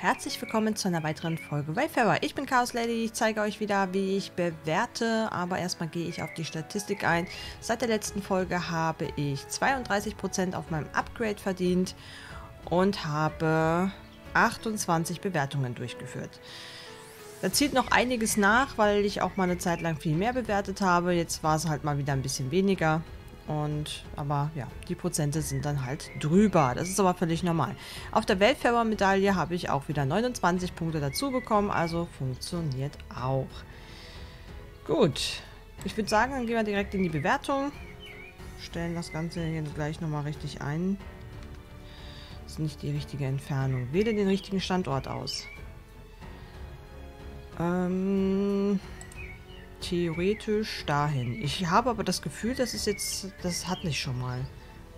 herzlich willkommen zu einer weiteren Folge Wayfarer. Ich bin Chaos Lady, ich zeige euch wieder, wie ich bewerte, aber erstmal gehe ich auf die Statistik ein. Seit der letzten Folge habe ich 32% auf meinem Upgrade verdient und habe 28 Bewertungen durchgeführt. Da zieht noch einiges nach, weil ich auch mal eine Zeit lang viel mehr bewertet habe. Jetzt war es halt mal wieder ein bisschen weniger. Und, aber ja, die Prozente sind dann halt drüber. Das ist aber völlig normal. Auf der Weltfärber-Medaille habe ich auch wieder 29 Punkte dazu bekommen, also funktioniert auch. Gut, ich würde sagen, dann gehen wir direkt in die Bewertung. Stellen das Ganze hier gleich nochmal richtig ein. Das ist nicht die richtige Entfernung. Wähle den richtigen Standort aus. Ähm theoretisch dahin. Ich habe aber das Gefühl, das ist jetzt... Das hatte ich schon mal.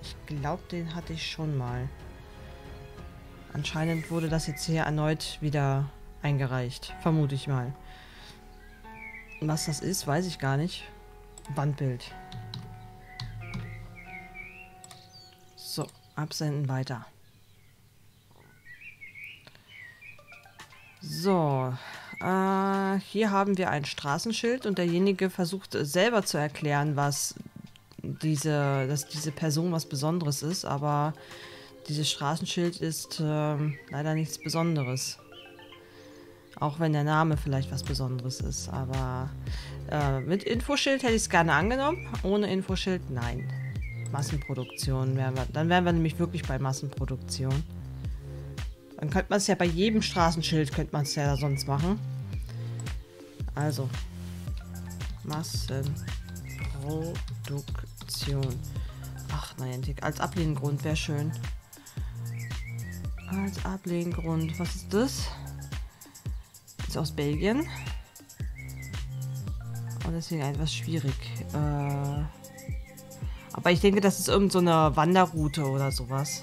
Ich glaube, den hatte ich schon mal. Anscheinend wurde das jetzt hier erneut wieder eingereicht. Vermute ich mal. Was das ist, weiß ich gar nicht. Wandbild. So, absenden weiter. So, äh, hier haben wir ein Straßenschild und derjenige versucht selber zu erklären, was diese, dass diese Person was Besonderes ist, aber dieses Straßenschild ist äh, leider nichts Besonderes. Auch wenn der Name vielleicht was Besonderes ist. Aber äh, mit Infoschild hätte ich es gerne angenommen. Ohne Infoschild, nein. Massenproduktion wären wir. Dann wären wir nämlich wirklich bei Massenproduktion. Dann könnte man es ja bei jedem Straßenschild, könnte man es ja sonst machen. Also, Massenproduktion. Ach, Niantic. Als Ablehngrund wäre schön. Als Ablehngrund. Was ist das? Ist aus Belgien. Und deswegen etwas schwierig. Äh, aber ich denke, das ist irgendeine so Wanderroute oder sowas.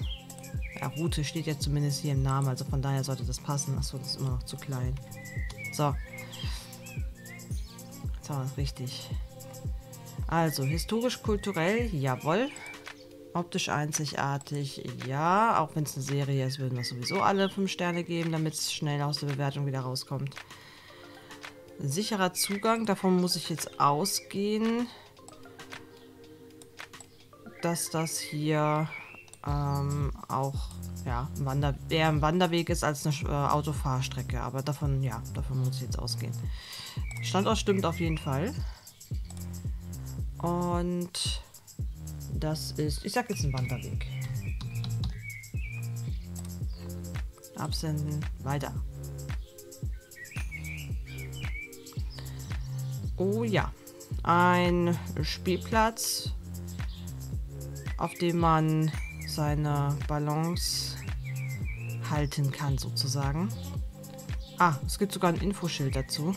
Ja, Route steht ja zumindest hier im Namen, also von daher sollte das passen. Achso, das ist immer noch zu klein. So, so, richtig. Also, historisch-kulturell, jawohl. Optisch einzigartig, ja. Auch wenn es eine Serie ist, würden wir sowieso alle 5 Sterne geben, damit es schnell aus der Bewertung wieder rauskommt. Sicherer Zugang, davon muss ich jetzt ausgehen, dass das hier ähm, auch ja, ein Wander eher ein Wanderweg ist als eine äh, Autofahrstrecke. Aber davon, ja, davon muss ich jetzt ausgehen. Standort stimmt auf jeden Fall. Und das ist, ich sag jetzt ein Wanderweg. Absenden, weiter. Oh ja, ein Spielplatz, auf dem man seine Balance halten kann, sozusagen. Ah, es gibt sogar ein Infoschild dazu.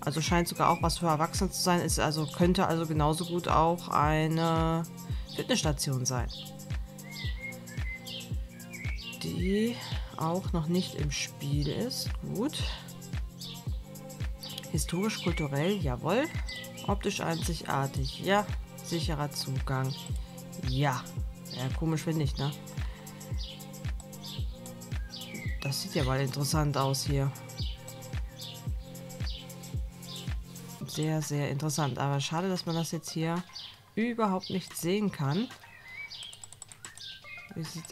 Also scheint sogar auch was für Erwachsene zu sein. Ist also, könnte also genauso gut auch eine Fitnessstation sein. Die auch noch nicht im Spiel ist. Gut. Historisch-kulturell, jawohl. Optisch einzigartig, ja. Sicherer Zugang, ja. Ja, komisch wenn nicht, ne? Das sieht ja mal interessant aus hier. Sehr, sehr interessant. Aber schade, dass man das jetzt hier überhaupt nicht sehen kann.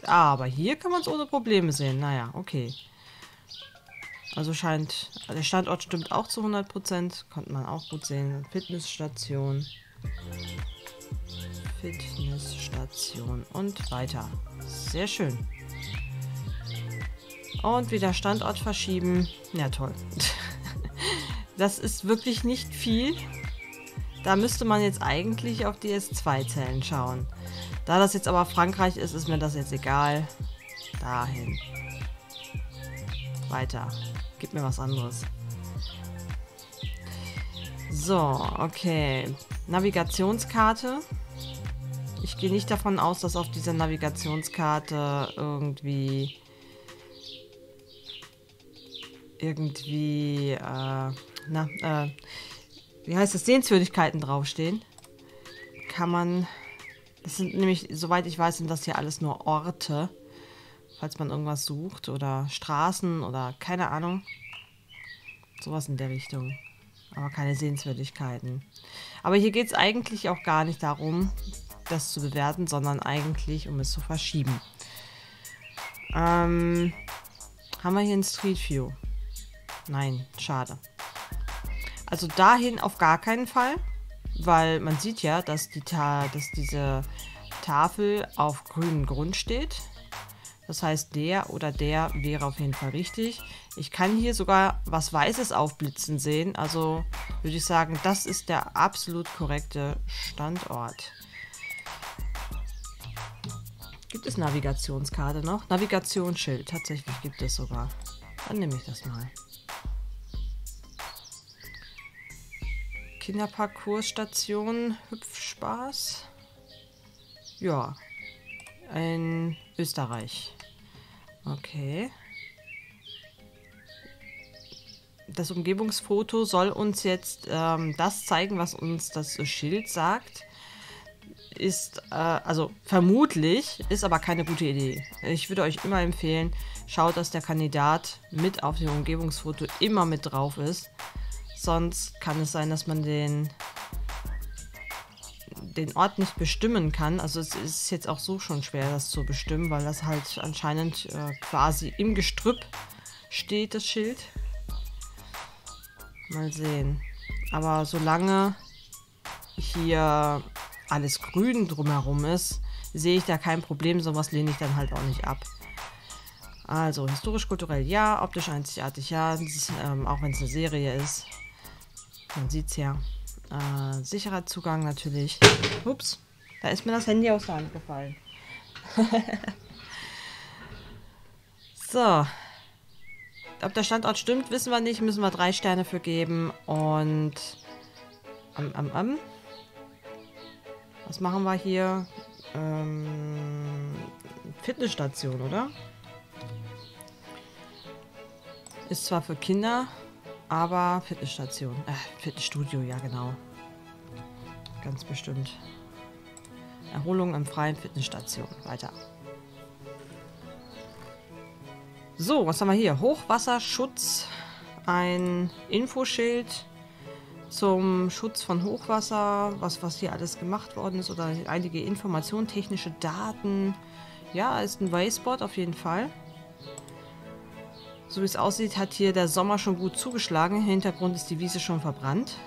Ah, aber hier kann man es ohne Probleme sehen. Naja, okay. Also scheint, der Standort stimmt auch zu 100%. Konnte man auch gut sehen. Fitnessstation. Fitnessstation und weiter. Sehr schön. Und wieder Standort verschieben. Ja, toll. das ist wirklich nicht viel. Da müsste man jetzt eigentlich auf die S2-Zellen schauen. Da das jetzt aber Frankreich ist, ist mir das jetzt egal. Dahin. Weiter. Gib mir was anderes. So, okay. Navigationskarte. Ich gehe nicht davon aus, dass auf dieser Navigationskarte irgendwie irgendwie, äh, na, äh, wie heißt das, Sehenswürdigkeiten draufstehen. Kann man, das sind nämlich, soweit ich weiß, sind das hier alles nur Orte. falls man irgendwas sucht oder Straßen oder keine Ahnung. Sowas in der Richtung. Aber keine Sehenswürdigkeiten. Aber hier geht es eigentlich auch gar nicht darum, das zu bewerten, sondern eigentlich um es zu verschieben. Ähm, haben wir hier ein Street View? Nein, schade. Also dahin auf gar keinen Fall, weil man sieht ja, dass, die Ta dass diese Tafel auf grünem Grund steht. Das heißt, der oder der wäre auf jeden Fall richtig. Ich kann hier sogar was Weißes aufblitzen sehen. Also würde ich sagen, das ist der absolut korrekte Standort. Gibt es Navigationskarte noch? Navigationsschild, tatsächlich gibt es sogar. Dann nehme ich das mal. Kinderparcoursstation, Hüpfspaß. Ja, in Österreich. Okay. Das Umgebungsfoto soll uns jetzt ähm, das zeigen, was uns das Schild sagt. Ist, äh, also vermutlich, ist aber keine gute Idee. Ich würde euch immer empfehlen, schaut, dass der Kandidat mit auf dem Umgebungsfoto immer mit drauf ist. Sonst kann es sein, dass man den, den Ort nicht bestimmen kann. Also es ist jetzt auch so schon schwer, das zu bestimmen, weil das halt anscheinend äh, quasi im Gestrüpp steht, das Schild. Mal sehen. Aber solange hier alles grün drumherum ist, sehe ich da kein Problem. Sowas lehne ich dann halt auch nicht ab. Also, historisch-kulturell ja, optisch einzigartig ja, ist, ähm, auch wenn es eine Serie ist. Man sieht es ja. Äh, sicherer Zugang natürlich. Ups, da ist mir das Handy aus der Hand gefallen. so. Ob der Standort stimmt, wissen wir nicht. Müssen wir drei Sterne für geben. Und... Am, am, am. Was machen wir hier? Ähm, Fitnessstation, oder? Ist zwar für Kinder, aber Fitnessstation. Äh, Fitnessstudio, ja genau. Ganz bestimmt. Erholung im freien Fitnessstation. Weiter. So, was haben wir hier? Hochwasserschutz. Ein Infoschild zum Schutz von Hochwasser, was, was hier alles gemacht worden ist oder einige Informationen, technische Daten. Ja, ist ein Wayspot auf jeden Fall. So wie es aussieht, hat hier der Sommer schon gut zugeschlagen. Hintergrund ist die Wiese schon verbrannt.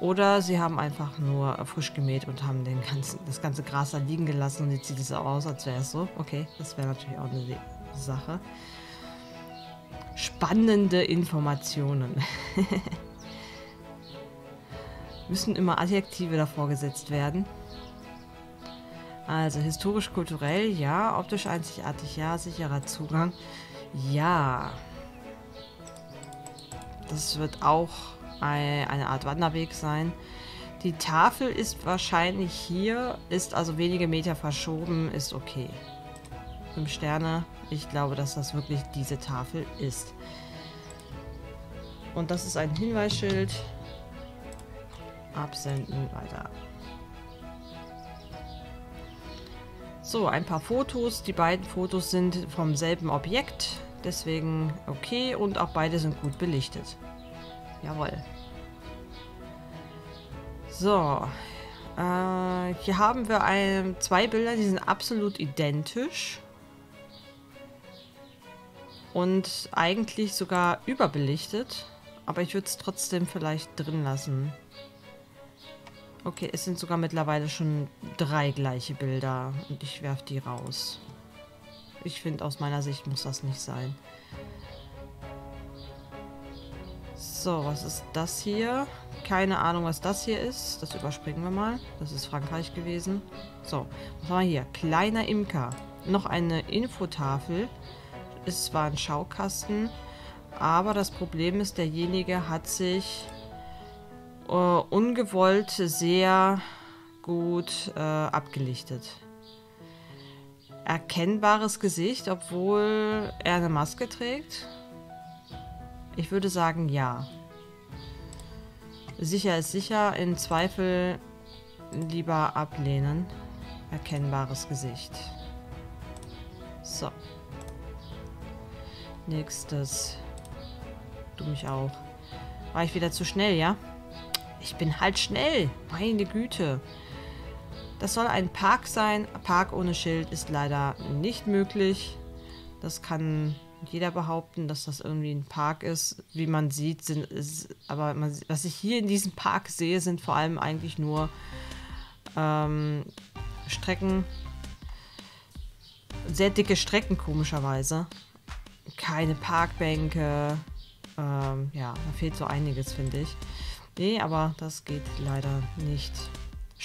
Oder sie haben einfach nur frisch gemäht und haben den ganzen, das ganze Gras da liegen gelassen und jetzt sieht es so aus, als wäre es so. Okay, das wäre natürlich auch eine Sache. Spannende Informationen. Müssen immer Adjektive davor gesetzt werden. Also historisch-kulturell, ja. Optisch einzigartig, ja. Sicherer Zugang. Ja. Das wird auch eine Art Wanderweg sein. Die Tafel ist wahrscheinlich hier, ist also wenige Meter verschoben, ist okay. Fünf Sterne. Ich glaube, dass das wirklich diese Tafel ist. Und das ist ein Hinweisschild. Absenden, weiter. So, ein paar Fotos. Die beiden Fotos sind vom selben Objekt. Deswegen okay und auch beide sind gut belichtet. Jawohl. So. Äh, hier haben wir ein, zwei Bilder, die sind absolut identisch. Und eigentlich sogar überbelichtet. Aber ich würde es trotzdem vielleicht drin lassen. Okay, es sind sogar mittlerweile schon drei gleiche Bilder. Und ich werfe die raus. Ich finde, aus meiner Sicht muss das nicht sein. So, was ist das hier? Keine Ahnung, was das hier ist. Das überspringen wir mal. Das ist Frankreich gewesen. So, was haben wir hier? Kleiner Imker. Noch eine Infotafel. Ist zwar ein Schaukasten, aber das Problem ist, derjenige hat sich äh, ungewollt sehr gut äh, abgelichtet erkennbares Gesicht, obwohl er eine Maske trägt? Ich würde sagen, ja. Sicher ist sicher, in Zweifel lieber ablehnen. Erkennbares Gesicht. So. Nächstes. Du mich auch. War ich wieder zu schnell, ja? Ich bin halt schnell. Meine Güte. Das soll ein Park sein. Park ohne Schild ist leider nicht möglich. Das kann jeder behaupten, dass das irgendwie ein Park ist. Wie man sieht, sind ist, aber man, was ich hier in diesem Park sehe, sind vor allem eigentlich nur ähm, Strecken. Sehr dicke Strecken, komischerweise. Keine Parkbänke. Ähm, ja, da fehlt so einiges, finde ich. Nee, aber das geht leider nicht.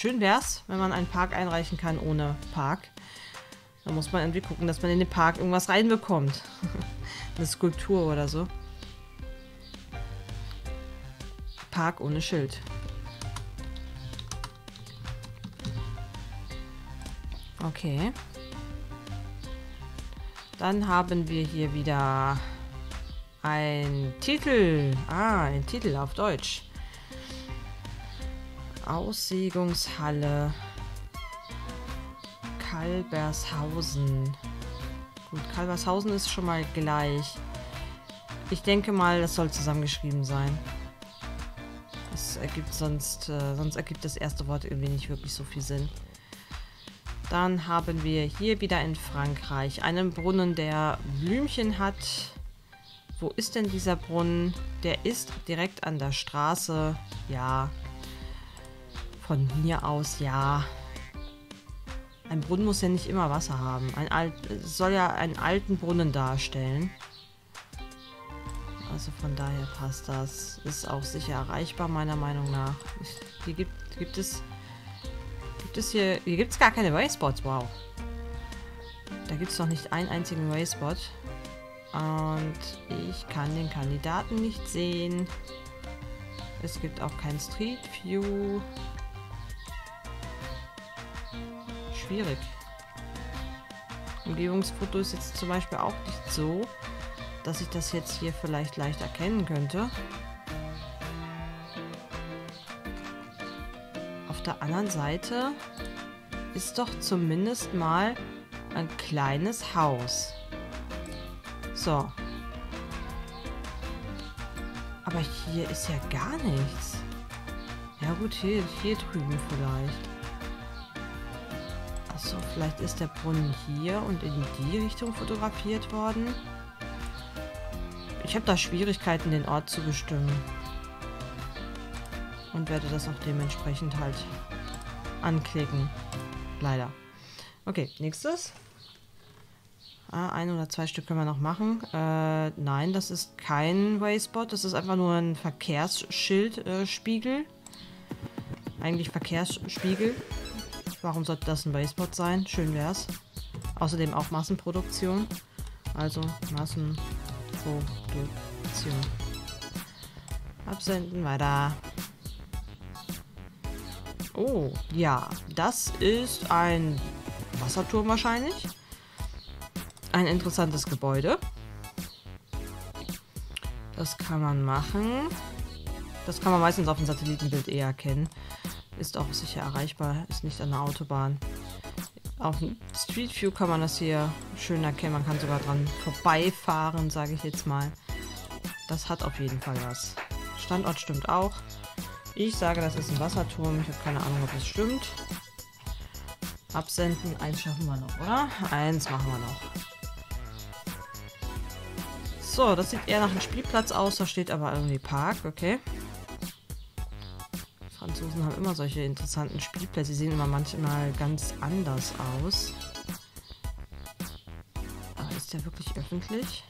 Schön wäre es, wenn man einen Park einreichen kann ohne Park. Da muss man irgendwie gucken, dass man in den Park irgendwas reinbekommt. Eine Skulptur oder so. Park ohne Schild. Okay. Dann haben wir hier wieder ein Titel. Ah, ein Titel auf Deutsch. Aussägungshalle Kalbershausen. Gut, Kalbershausen ist schon mal gleich. Ich denke mal, das soll zusammengeschrieben sein. Das ergibt sonst, äh, sonst ergibt das erste Wort irgendwie nicht wirklich so viel Sinn. Dann haben wir hier wieder in Frankreich einen Brunnen, der Blümchen hat. Wo ist denn dieser Brunnen? Der ist direkt an der Straße. Ja. Von mir aus, ja. Ein Brunnen muss ja nicht immer Wasser haben. Ein alt, soll ja einen alten Brunnen darstellen. Also von daher passt das. Ist auch sicher erreichbar, meiner Meinung nach. Hier gibt, gibt es Gibt es hier... Hier gibt es gar keine Wayspots. Wow. Da gibt es noch nicht einen einzigen Wayspot. Und ich kann den Kandidaten nicht sehen. Es gibt auch kein Street View. Schwierig. Umgebungsfoto ist jetzt zum Beispiel auch nicht so, dass ich das jetzt hier vielleicht leicht erkennen könnte. der anderen Seite ist doch zumindest mal ein kleines Haus. So. Aber hier ist ja gar nichts. Ja gut, hier, hier drüben vielleicht. Vielleicht ist der Brunnen hier und in die Richtung fotografiert worden. Ich habe da Schwierigkeiten, den Ort zu bestimmen und werde das auch dementsprechend halt anklicken. Leider. Okay, nächstes. Ah, ein oder zwei Stück können wir noch machen. Äh, nein, das ist kein Wayspot. Das ist einfach nur ein Verkehrsschildspiegel. Äh, Eigentlich Verkehrsspiegel. Warum sollte das ein Wayspot sein? Schön wär's. Außerdem auch Massenproduktion. Also Massenproduktion. Absenden, weiter. Oh, ja. Das ist ein Wasserturm wahrscheinlich. Ein interessantes Gebäude. Das kann man machen. Das kann man meistens auf dem Satellitenbild eher erkennen. Ist auch sicher erreichbar, ist nicht an der Autobahn. Auf dem Street View kann man das hier schön erkennen. Man kann sogar dran vorbeifahren, sage ich jetzt mal. Das hat auf jeden Fall was. Standort stimmt auch. Ich sage, das ist ein Wasserturm. Ich habe keine Ahnung, ob das stimmt. Absenden. Eins schaffen wir noch, oder? Eins machen wir noch. So, das sieht eher nach einem Spielplatz aus. Da steht aber irgendwie Park. Okay. Franzosen haben immer solche interessanten Spielplätze. Sie sehen immer manchmal ganz anders aus. Aber ist der wirklich öffentlich?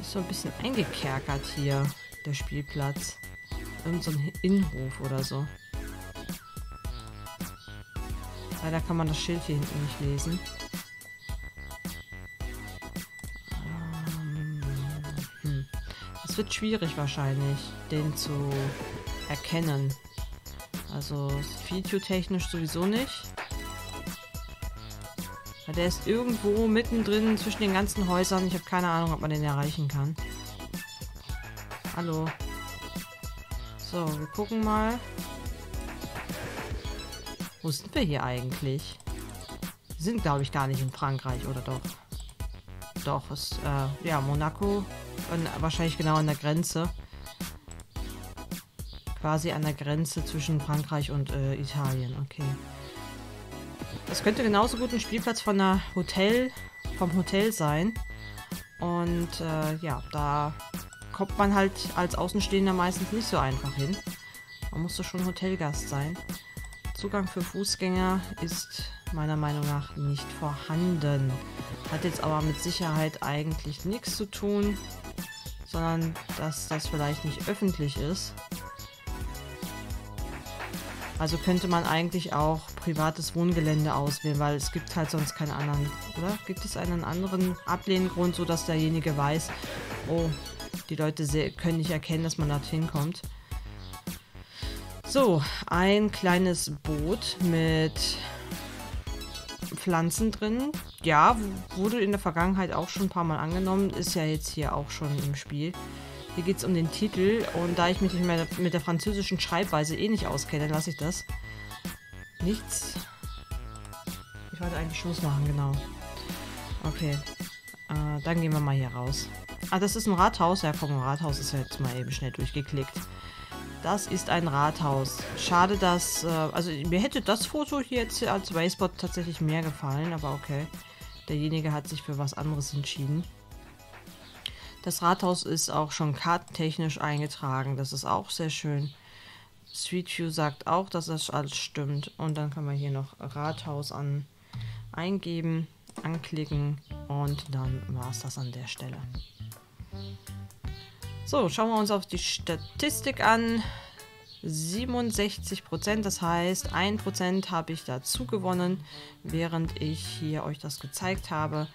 Ist so ein bisschen eingekerkert hier der Spielplatz. Irgend so ein Innenhof oder so. Leider kann man das Schild hier hinten nicht lesen. Wird schwierig wahrscheinlich, den zu erkennen. Also feature-technisch sowieso nicht. Weil der ist irgendwo mittendrin zwischen den ganzen Häusern. Ich habe keine Ahnung, ob man den erreichen kann. Hallo. So, wir gucken mal. Wo sind wir hier eigentlich? Wir sind, glaube ich, gar nicht in Frankreich, oder doch? Doch, ist, äh, ja, Monaco, und wahrscheinlich genau an der Grenze. Quasi an der Grenze zwischen Frankreich und äh, Italien, okay. Das könnte genauso gut ein Spielplatz von einer Hotel, vom Hotel sein. Und äh, ja, da kommt man halt als Außenstehender meistens nicht so einfach hin. Man musste schon Hotelgast sein. Zugang für Fußgänger ist meiner Meinung nach nicht vorhanden. Hat jetzt aber mit Sicherheit eigentlich nichts zu tun, sondern dass das vielleicht nicht öffentlich ist. Also könnte man eigentlich auch privates Wohngelände auswählen, weil es gibt halt sonst keinen anderen, oder? Gibt es einen anderen Ablehngrund, sodass derjenige weiß, oh, die Leute können nicht erkennen, dass man dorthin kommt. So, ein kleines Boot mit Pflanzen drin. Ja, wurde in der Vergangenheit auch schon ein paar Mal angenommen. Ist ja jetzt hier auch schon im Spiel. Hier geht es um den Titel und da ich mich nicht mehr mit der französischen Schreibweise eh nicht auskenne, lasse ich das. Nichts. Ich wollte eigentlich Schluss machen, genau. Okay. Äh, dann gehen wir mal hier raus. Ah, das ist ein Rathaus. Ja, komm, ein Rathaus ist ja jetzt mal eben schnell durchgeklickt. Das ist ein Rathaus. Schade, dass... Äh, also mir hätte das Foto hier jetzt als Wayspot tatsächlich mehr gefallen, aber okay. Derjenige hat sich für was anderes entschieden. Das Rathaus ist auch schon kartentechnisch eingetragen. Das ist auch sehr schön. Street View sagt auch, dass das alles stimmt. Und dann kann man hier noch Rathaus an eingeben, anklicken und dann war es das an der Stelle. So, schauen wir uns auf die Statistik an. 67% das heißt 1% habe ich dazu gewonnen, während ich hier euch das gezeigt habe.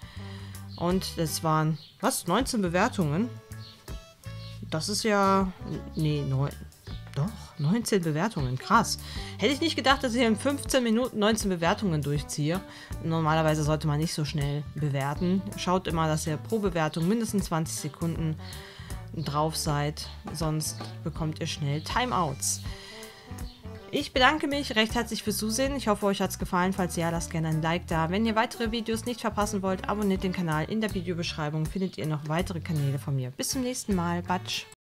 Und das waren, was, 19 Bewertungen? Das ist ja, nee, neun, doch, 19 Bewertungen, krass. Hätte ich nicht gedacht, dass ich in 15 Minuten 19 Bewertungen durchziehe. Normalerweise sollte man nicht so schnell bewerten. Schaut immer, dass ihr pro Bewertung mindestens 20 Sekunden drauf seid, sonst bekommt ihr schnell Timeouts. Ich bedanke mich recht herzlich fürs Zusehen. Ich hoffe, euch hat es gefallen. Falls ja, lasst gerne ein Like da. Wenn ihr weitere Videos nicht verpassen wollt, abonniert den Kanal. In der Videobeschreibung findet ihr noch weitere Kanäle von mir. Bis zum nächsten Mal. Batsch!